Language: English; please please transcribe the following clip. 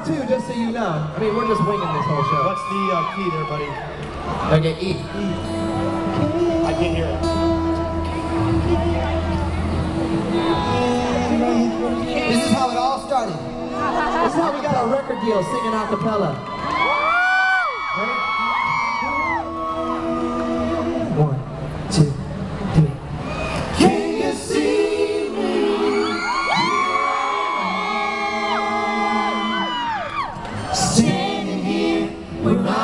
part two, just so you know. I mean, we're just winging this whole show. What's the uh, key there, buddy? Okay, E. I can't hear it. This is how it all started. This is how we got our record deal singing a cappella. We're